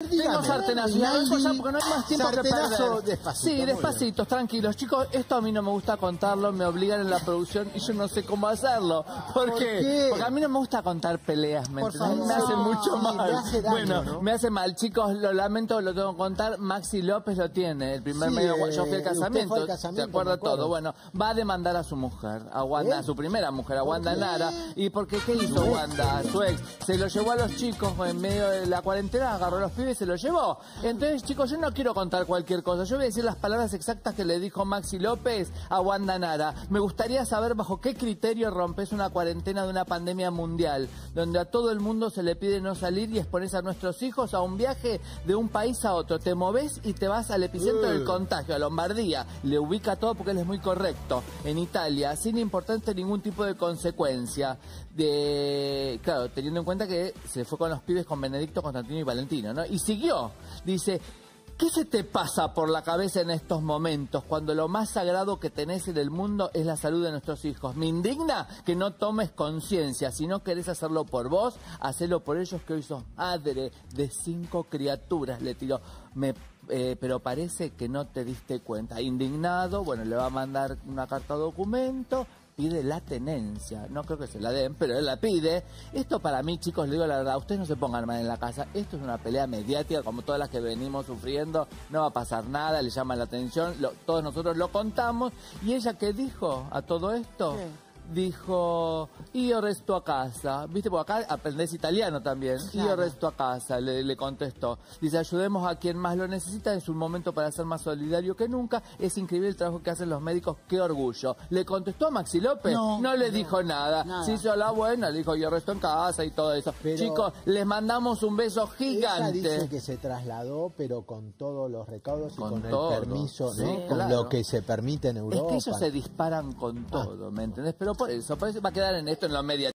Rinaldi, arranco ya porque no hay más tiempo que sartenazo perder. despacito, muy Sí, despacitos, tranquilos. Chicos, esto a mí no me gusta contarlo, me obligan en la producción y yo no sé cómo hacerlo. ¿Por, ¿Por qué? qué? Porque a mí no me gusta contar peleas, ¿me Por entendés? Me hace mucho Sí, mal. te hace daño, bueno, ¿no? me hace mal. Chicos, lo lamento, lo tengo que contar. Maxi López lo tiene. El primer Sí, medio, eh, yo fui al casamiento. fue al casamiento, ¿Se acuerda todo? Bueno, va a demandar a su mujer, a Wanda, ¿Eh? a su primera mujer, a Wanda qué? Nara. ¿Y porque qué hizo Wanda, su ex? Se lo llevó a los chicos en medio de la cuarentena, agarró a los pibes se los llevó. Entonces, chicos, yo no quiero contar cualquier cosa. Yo voy a decir las palabras exactas que le dijo Maxi López a Wanda Nara. Me gustaría saber bajo qué criterio rompes una cuarentena de una pandemia mundial, donde a todo el mundo se le pide no salir y expones a nuestros hijos a un viaje de un país a otro. Te moves y te vas al epicentro del contagio, a Lombardía. Le ubica todo porque él es muy correcto. En Italia, sin importante ningún tipo de consecuencia. De, claro, teniendo en cuenta que se fue con los pibes con Benedicto, Constantino y Valentino, ¿no? Y siguió. Dice, ¿Qué se te pasa por la cabeza en estos momentos cuando lo más sagrado que tenés en el mundo es la salud de nuestros hijos? Me indigna que no tomes conciencia. Si no querés hacerlo por vos, hacelo por ellos que hoy sos madre de cinco criaturas, le tiró. Me, eh, pero parece que no te diste cuenta. Indignado, bueno, le va a mandar una carta documento, pide la tenencia. No creo que se la den, pero él la pide. Esto para mí, chicos, le digo la verdad, ustedes no se pongan mal en la casa. Esto es una pelea mediática como todas las que venimos sufriendo. No va a pasar nada, le llama la atención. lo- todos nosotros lo contamos. ¿Y ella qué dijo a todo esto? Dijo, io resto a casa. ¿Viste? Porque acá aprendés italiano también. Io resto a casa, le, le contestó. Dice, ayudemos a quien más lo necesita. Es un momento para ser más solidario que nunca. Es increíble el trabajo que hacen los médicos. Qué orgullo. ¿Le contestó a Maxi López? No, le no, dijo nada. nada. Se hizo la buena, le dijo, yo resto en casa y todo eso. Pero- Chicos, les mandamos un beso Ella dice gigante. que se trasladó, pero con todos los recaudos y Con con, todo, el permiso, sí, ¿no? Con claro. lo que se permite en Es Europa. que ellos se disparan con todo, ¿me entendés? Pero por eso, por eso va a quedar en esto, en la media.